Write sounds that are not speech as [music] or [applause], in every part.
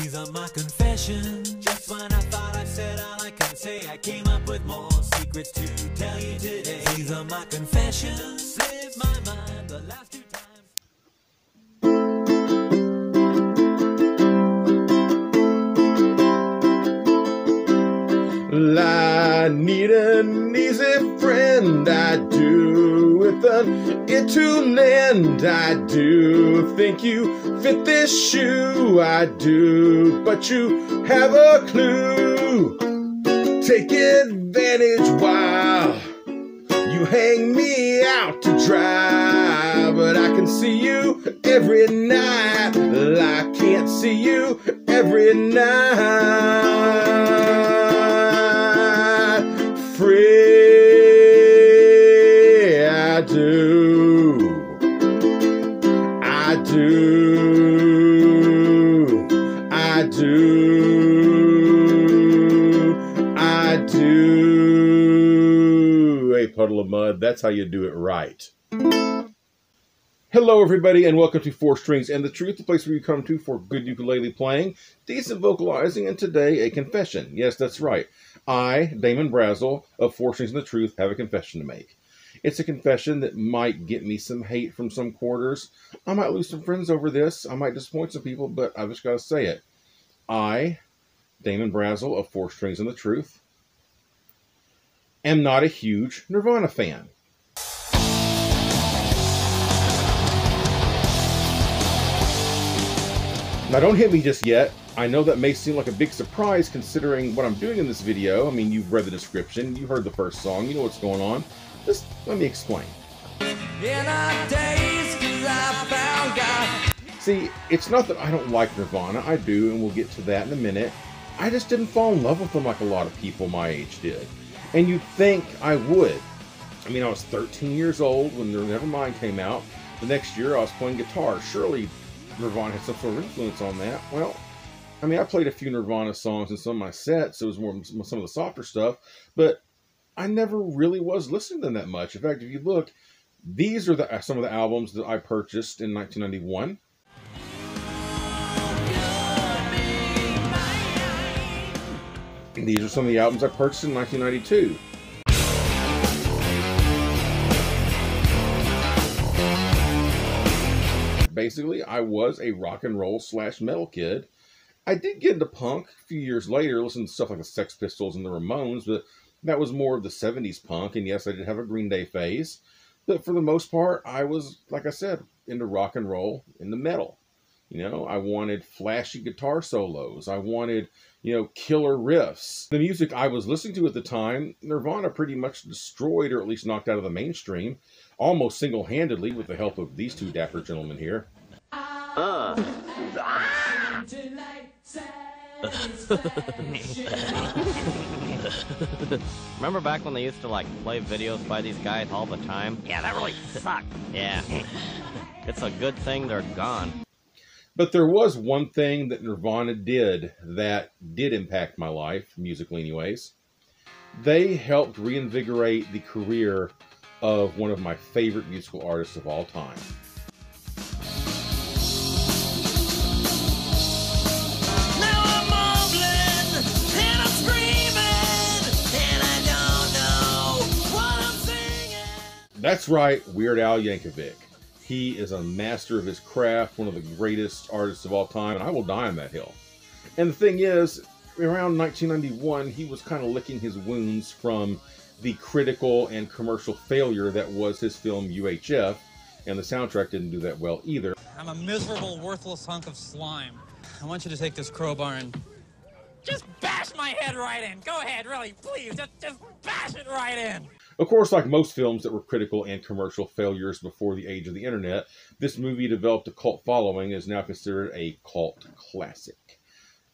These are my confessions. Just when I thought I said all I can say, I came up with more secrets to tell you today. These are my confessions. Slipped my mind the last two times. I need an easy friend, I do, with an to lend, I do. Think you fit this shoe, I do, but you have a clue. Take advantage while you hang me out to dry, but I can see you every night. I can't see you every night. I do. A puddle of mud. That's how you do it right. Hello, everybody, and welcome to Four Strings and the Truth, the place where you come to for good ukulele playing, decent vocalizing, and today a confession. Yes, that's right. I, Damon Brazzell of Four Strings and the Truth, have a confession to make. It's a confession that might get me some hate from some quarters. I might lose some friends over this. I might disappoint some people, but I've just got to say it. I, Damon Brazzell of Four Strings and the Truth, am not a huge Nirvana fan. Now, don't hit me just yet. I know that may seem like a big surprise considering what I'm doing in this video. I mean, you've read the description, you heard the first song, you know what's going on. Just let me explain. In our days, 'cause I found God. See, it's not that I don't like Nirvana, I do, and we'll get to that in a minute. I just didn't fall in love with them like a lot of people my age did. And you'd think I would. I mean, I was 13 years old when Nevermind came out. The next year, I was playing guitar. Surely Nirvana had some sort of influence on that. Well, I mean, I played a few Nirvana songs in some of my sets. It was more some of the softer stuff, but I never really was listening to them that much. In fact, if you look, these are the uh, some of the albums that I purchased in 1991. These are some of the albums I purchased in 1992. Basically, I was a rock and roll slash metal kid. I did get into punk a few years later, listening to stuff like the Sex Pistols and the Ramones, but that was more of the 70s punk. And yes, I did have a Green Day phase. But for the most part, I was, like I said, into rock and roll, into metal. You know, I wanted flashy guitar solos. I wanted, you know, killer riffs. The music I was listening to at the time, Nirvana pretty much destroyed or at least knocked out of the mainstream, almost single handedly with the help of these two dapper gentlemen here. [laughs] Remember back when they used to like play videos by these guys all the time? Yeah, that really sucked. Yeah. [laughs] it's a good thing they're gone. But there was one thing that Nirvana did that did impact my life, musically, anyways. They helped reinvigorate the career of one of my favorite musical artists of all time. Now I'm mumbling and I'm screaming and I don't know what I'm singing. That's right, Weird Al Yankovic. He is a master of his craft, one of the greatest artists of all time, and I will die on that hill. And the thing is, around 1991, he was kind of licking his wounds from the critical and commercial failure that was his film UHF, and the soundtrack didn't do that well either. I'm a miserable, worthless hunk of slime. I want you to take this crowbar and just bash my head right in. Go ahead, really, please. Just, just bash it right in. Of course, like most films that were critical and commercial failures before the age of the internet, this movie developed a cult following and is now considered a cult classic.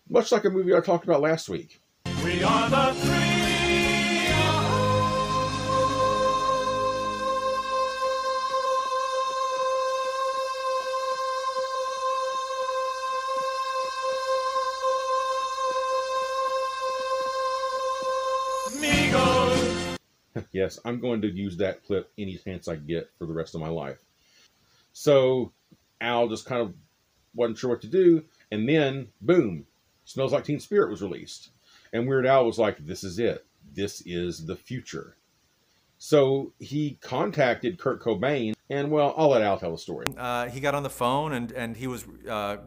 Much like a movie I talked about last week. We are the three. [laughs] yes, I'm going to use that clip any chance I get for the rest of my life. So Al just kind of wasn't sure what to do, and then boom, Smells Like Teen Spirit was released. And Weird Al was like, this is it. This is the future. So he contacted Kurt Cobain, and well, I'll let Al tell the story. Uh, he got on the phone and, and he was uh,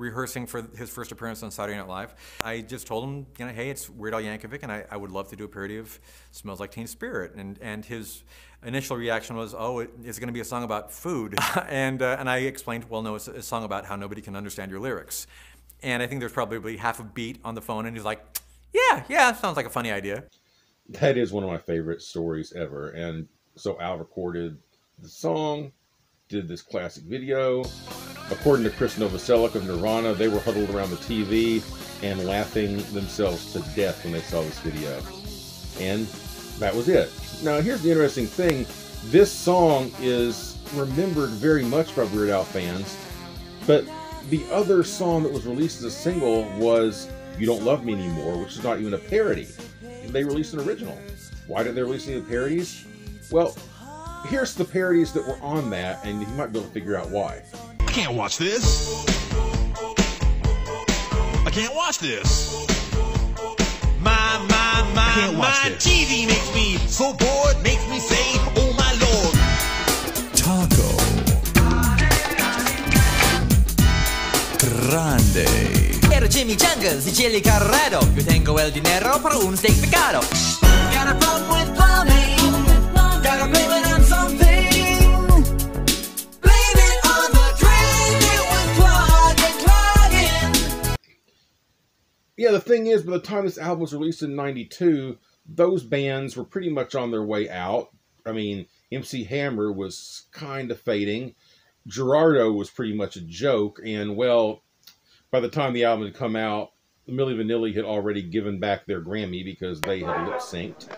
rehearsing for his first appearance on Saturday Night Live. I just told him, you know, hey, it's Weird Al Yankovic, and I, I would love to do a parody of Smells Like Teen Spirit. And, and his initial reaction was, oh, it, it's going to be a song about food. [laughs] and, uh, and I explained, well, no, it's a song about how nobody can understand your lyrics. And I think there's probably half a beat on the phone, and he's like, yeah, yeah, sounds like a funny idea. That is one of my favorite stories ever. And so Al recorded the song, did this classic video. According to Chris Novoselic of Nirvana, they were huddled around the TV and laughing themselves to death when they saw this video. And that was it. Now, here's the interesting thing. This song is remembered very much by Weird Al fans, but the other song that was released as a single was You Don't Love Me Anymore, which is not even a parody. They released an original. Why did they release any parodies? Well, here's the parodies that were on that, and you might be able to figure out why. I can't watch this. I can't watch this. My, my, my, my this. TV makes me so bored, makes me say, oh my lord. Taco. Grande. Ero Jimmy Jungles y Chili Carrero. Yo tengo el dinero para un steak picado. Got a problem with plumbing. Gotta blame it on Yeah, the thing is, by the time this album was released in 92, those bands were pretty much on their way out. I mean, MC Hammer was kind of fading. Gerardo was pretty much a joke. And, well, by the time the album had come out, Milli Vanilli had already given back their Grammy because they had lip synced.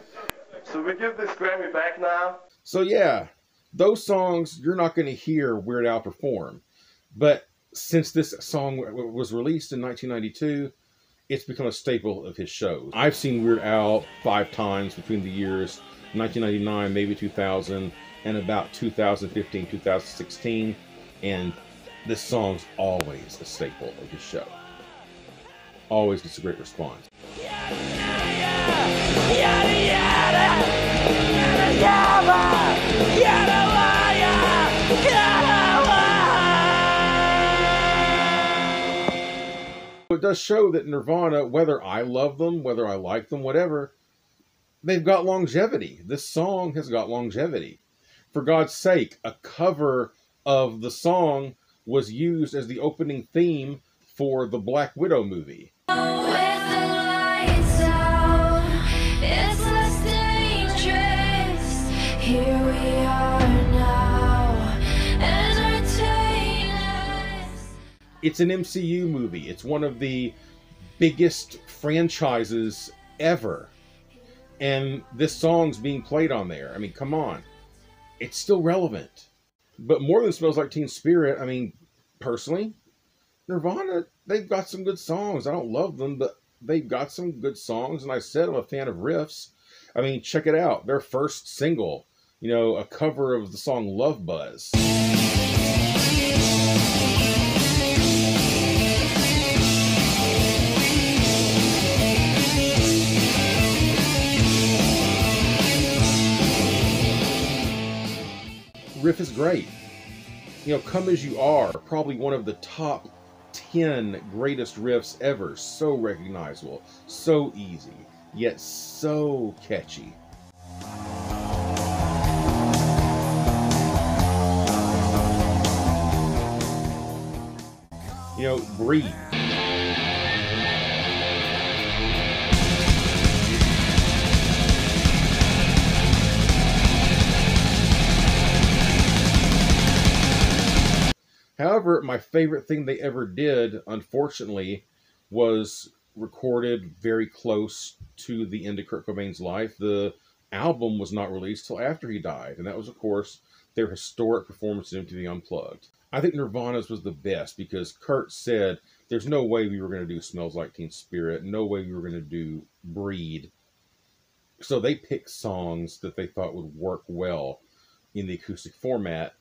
So we give this Grammy back now? So, yeah, those songs you're not going to hear Weird Al perform. But since this song was released in 1992, it's become a staple of his shows. I've seen Weird Al five times between the years 1999, maybe 2000, and about 2015, 2016, and this song's always a staple of his show. Always gets a great response. It does show that Nirvana, whether I love them, whether I like them, whatever, they've got longevity. This song has got longevity. For God's sake, a cover of the song was used as the opening theme for the Black Widow movie. Here we are It's an MCU movie. It's one of the biggest franchises ever. And this song's being played on there. I mean, come on. It's still relevant. But more than Smells Like Teen Spirit, I mean, personally, Nirvana, they've got some good songs. I don't love them, but they've got some good songs. And I said I'm a fan of riffs. I mean, check it out. Their first single, you know, a cover of the song Love Buzz. Riff is great. You know, Come As You Are, probably one of the top 10 greatest riffs ever. So recognizable, so easy, yet so catchy. You know, Breed. However, my favorite thing they ever did, unfortunately, was recorded very close to the end of Kurt Cobain's life. The album was not released till after he died, and that was, of course, their historic performance in MTV Unplugged. I think Nirvana's was the best because Kurt said there's no way we were going to do Smells Like Teen Spirit, no way we were going to do Breed. So they picked songs that they thought would work well in the acoustic format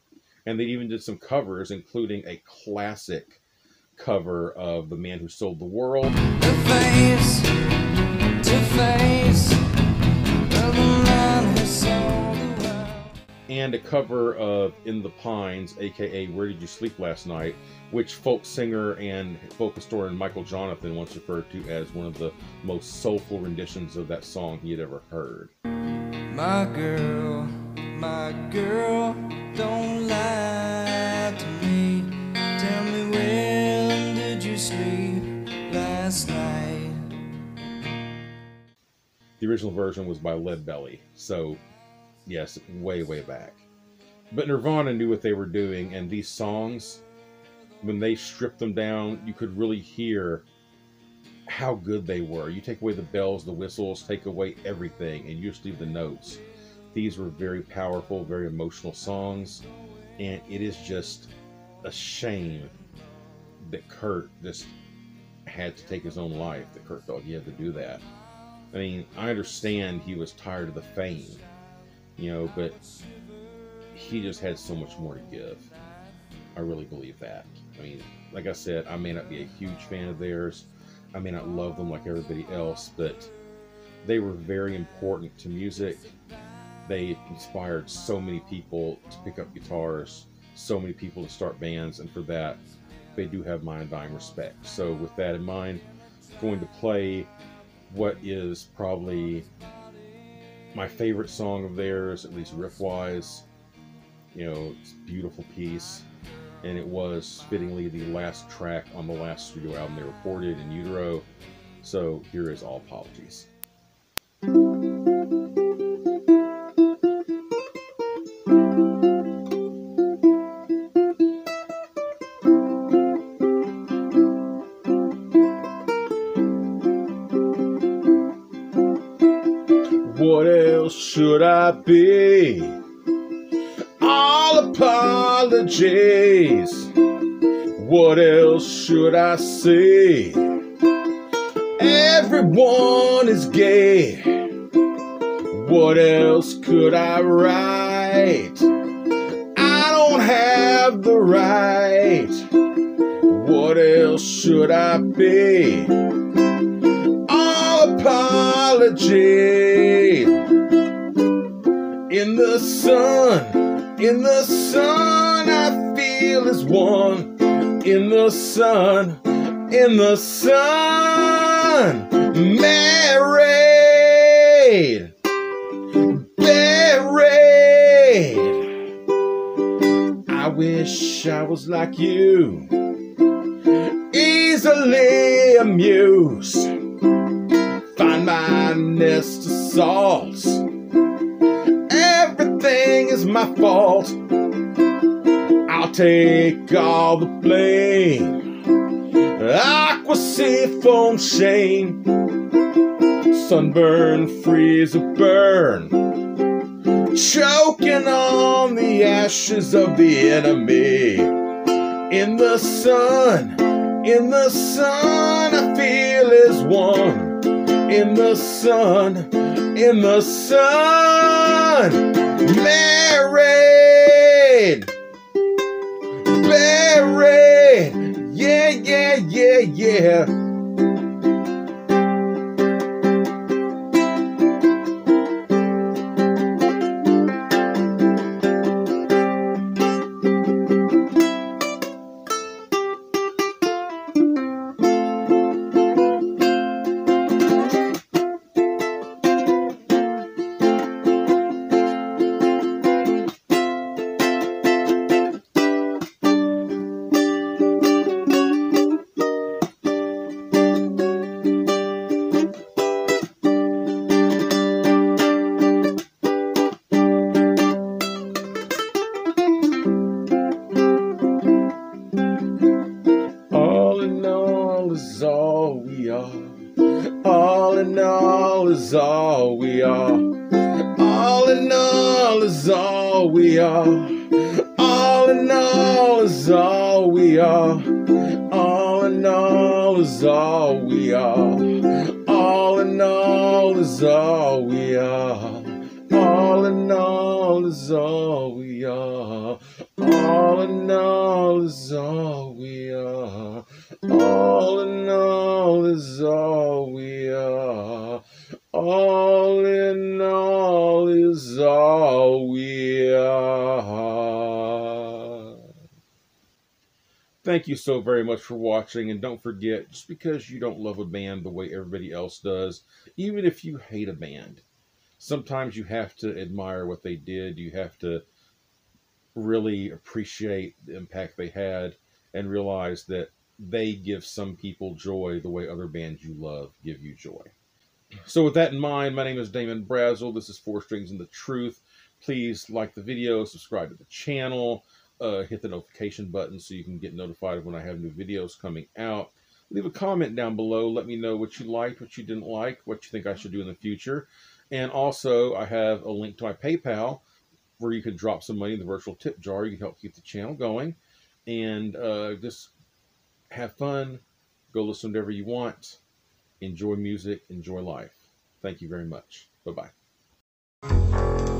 and they even did some covers, including a classic cover of The Man Who Sold the World. face to face the man who sold the world. and a cover of In the Pines, aka Where Did You Sleep Last Night, which folk singer and folk historian Michael Johnathan once referred to as one of the most soulful renditions of that song he had ever heard. My girl, my girl, don't The original version was by Lead Belly, so yes, way, way back. But Nirvana knew what they were doing, and these songs, when they stripped them down, you could really hear how good they were. You take away the bells, the whistles, take away everything, and you just leave the notes. These were very powerful, very emotional songs, and it is just a shame that Kurt just had to take his own life, that Kurt felt he had to do that. I mean, I understand he was tired of the fame, you know, but he just had so much more to give. I really believe that. I mean, like I said, I may not be a huge fan of theirs. I may not love them like everybody else, but they were very important to music. They inspired so many people to pick up guitars, so many people to start bands, and for that, they do have my undying respect. So, with that in mind, I'm going to play what is probably my favorite song of theirs, at least riff wise. You know, it's beautiful piece, and it was fittingly the last track on the last studio album they recorded in utero. So here is All Apologies. I be? All apologies. What else should I say? Everyone is gay. What else could I write? I don't have the right. What else should I be? All apology. In the sun, in the sun, I feel as one. In the sun, in the sun, married, buried. I wish I was like you, easily amused. Find my nest of salts. My fault. I'll take all the blame. Aqua seafoam shame. Sunburn, freeze, or burn. Choking on the ashes of the enemy. In the sun, in the sun, I feel as one. In the sun, in the sun, married, buried, yeah, yeah, yeah, yeah. All is all we are. All in all is all we are. All in all is all we are. All in all is all we are. All in all is all we are. All in all is all we are. All in all is all we are. All in all is all we are. All in all is all we are. Thank you so very much for watching, and don't forget, just because you don't love a band the way everybody else does, even if you hate a band, sometimes you have to admire what they did. You have to really appreciate the impact they had and realize that they give some people joy the way other bands you love give you joy. So, with that in mind, my name is Damon Brazzell. This is Four Strings and the Truth. Please like the video, subscribe to the channel, uh, hit the notification button so you can get notified of when I have new videos coming out. Leave a comment down below. Let me know what you liked, what you didn't like, what you think I should do in the future. And also, I have a link to my PayPal where you can drop some money in the virtual tip jar. You can help keep the channel going. And uh, just have fun. Go listen to whatever you want. Enjoy music. Enjoy life. Thank you very much. Bye bye.